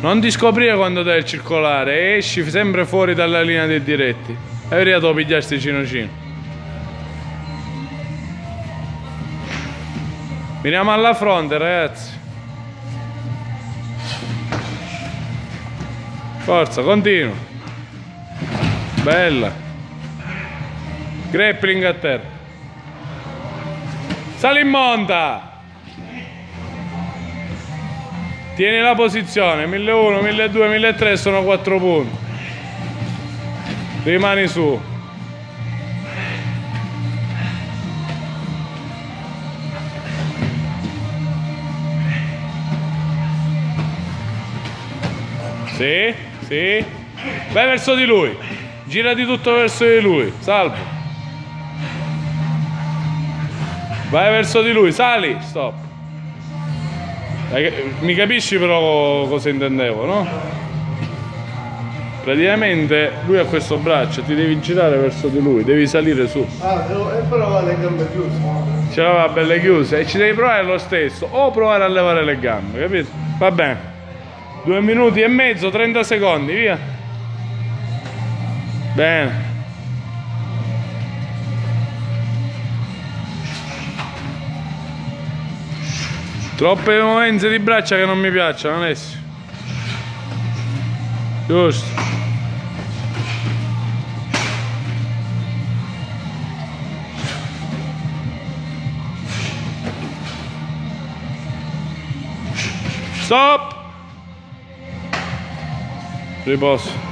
Non ti scoprire quando dai il circolare, esci sempre fuori dalla linea dei diretti. E arrivato a pigliarsi cino cino. Veniamo alla fronte, ragazzi. Forza, continua. Bella. Grappling a terra. Sali in monta. Tieni la posizione, 1001, 1200, 1300 sono 4 punti. Rimani su. Sì, sì. Vai verso di lui. Girati tutto verso di lui. Salvo. Vai verso di lui, sali, stop. Mi capisci però cosa intendevo, no? Praticamente lui ha questo braccio, ti devi girare verso di lui, devi salire su. Ah, devo- e però va le gambe chiuse. Ce l'aveva belle chiuse e ci devi provare lo stesso o provare a levare le gambe, capito? Va bene. Due minuti e mezzo, 30 secondi, via. Bene. Troppe movenze di braccia che non mi piacciono, Alessio. Giusto. Stop! Riposo.